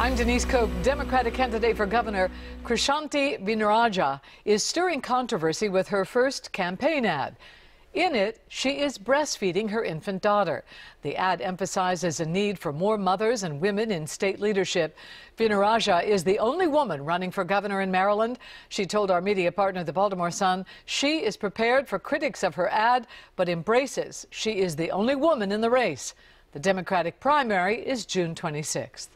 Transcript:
I'm Denise Koch. Democratic candidate for governor Krishanti Vignarajah is stirring controversy with her first campaign ad. In it, she is breastfeeding her infant daughter. The ad emphasizes a need for more mothers and women in state leadership. Vignarajah is the only woman running for governor in Maryland. She told our media partner, the Baltimore Sun, she is prepared for critics of her ad, but embraces she is the only woman in the race. The Democratic primary is June 26th.